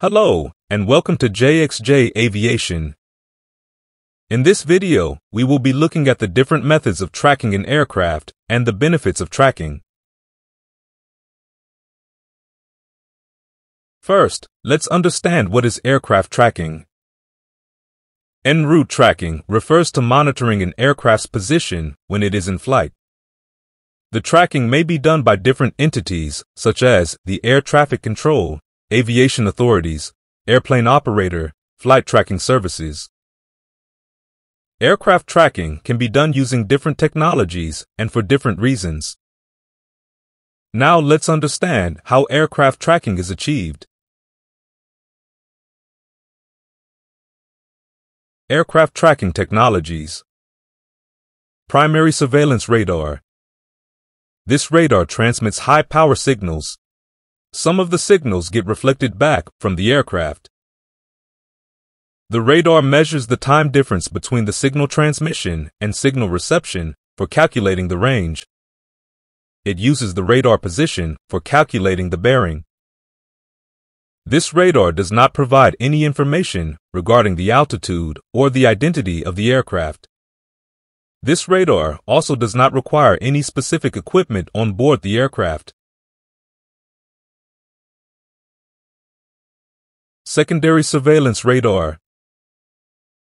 Hello, and welcome to JXJ Aviation. In this video, we will be looking at the different methods of tracking an aircraft and the benefits of tracking. First, let's understand what is aircraft tracking. En route tracking refers to monitoring an aircraft's position when it is in flight. The tracking may be done by different entities, such as the air traffic control, aviation authorities, airplane operator, flight tracking services. Aircraft tracking can be done using different technologies and for different reasons. Now let's understand how aircraft tracking is achieved. Aircraft tracking technologies. Primary surveillance radar. This radar transmits high power signals some of the signals get reflected back from the aircraft. The radar measures the time difference between the signal transmission and signal reception for calculating the range. It uses the radar position for calculating the bearing. This radar does not provide any information regarding the altitude or the identity of the aircraft. This radar also does not require any specific equipment on board the aircraft. Secondary surveillance radar.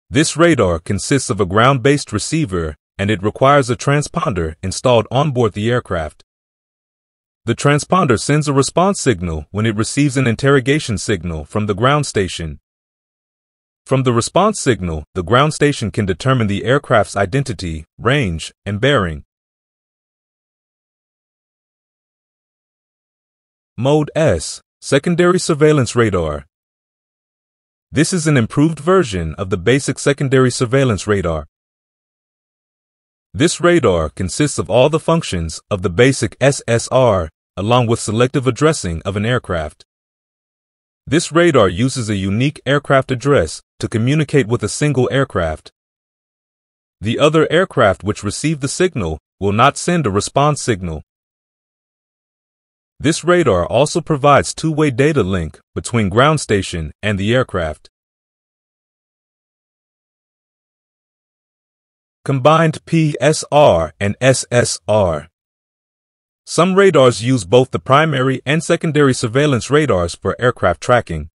This radar consists of a ground-based receiver and it requires a transponder installed onboard the aircraft. The transponder sends a response signal when it receives an interrogation signal from the ground station. From the response signal, the ground station can determine the aircraft's identity, range, and bearing. Mode S, Secondary Surveillance Radar. This is an improved version of the basic secondary surveillance radar. This radar consists of all the functions of the basic SSR along with selective addressing of an aircraft. This radar uses a unique aircraft address to communicate with a single aircraft. The other aircraft which receive the signal will not send a response signal. This radar also provides two-way data link between ground station and the aircraft. Combined PSR and SSR. Some radars use both the primary and secondary surveillance radars for aircraft tracking.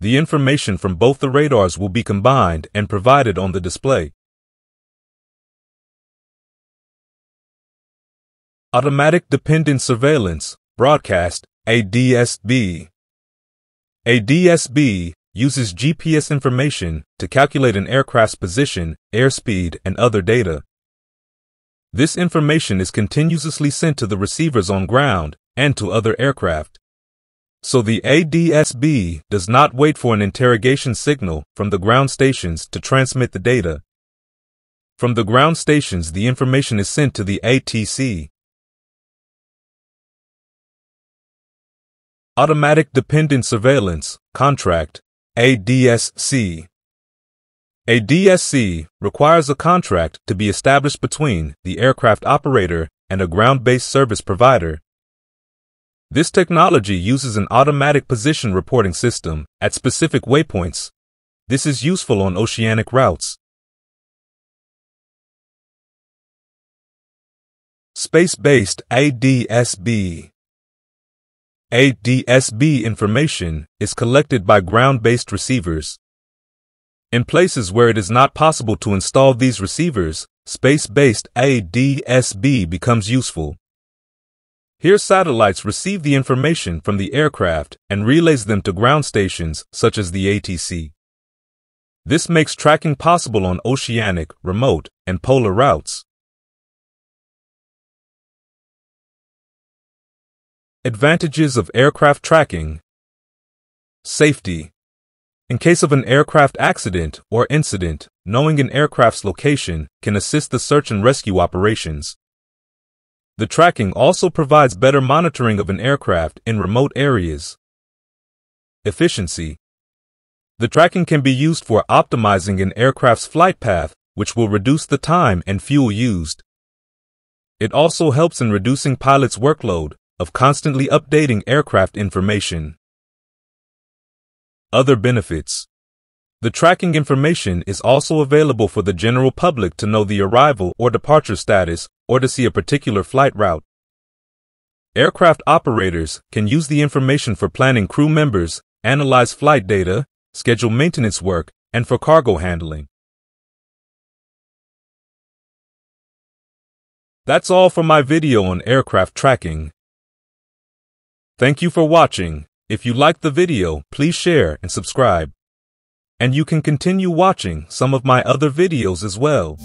The information from both the radars will be combined and provided on the display. Automatic Dependent Surveillance, Broadcast, ADSB. ADSB uses GPS information to calculate an aircraft's position, airspeed, and other data. This information is continuously sent to the receivers on ground and to other aircraft. So the ADSB does not wait for an interrogation signal from the ground stations to transmit the data. From the ground stations, the information is sent to the ATC, Automatic Dependent Surveillance Contract ADSC ADSC requires a contract to be established between the aircraft operator and a ground-based service provider. This technology uses an automatic position reporting system at specific waypoints. This is useful on oceanic routes. Space-based ADSB ADSB information is collected by ground-based receivers. In places where it is not possible to install these receivers, space-based ADSB becomes useful. Here satellites receive the information from the aircraft and relays them to ground stations such as the ATC. This makes tracking possible on oceanic, remote, and polar routes. Advantages of aircraft tracking. Safety. In case of an aircraft accident or incident, knowing an aircraft's location can assist the search and rescue operations. The tracking also provides better monitoring of an aircraft in remote areas. Efficiency. The tracking can be used for optimizing an aircraft's flight path, which will reduce the time and fuel used. It also helps in reducing pilots' workload of constantly updating aircraft information. Other benefits. The tracking information is also available for the general public to know the arrival or departure status or to see a particular flight route. Aircraft operators can use the information for planning crew members, analyze flight data, schedule maintenance work, and for cargo handling. That's all for my video on aircraft tracking. Thank you for watching. If you liked the video, please share and subscribe. And you can continue watching some of my other videos as well.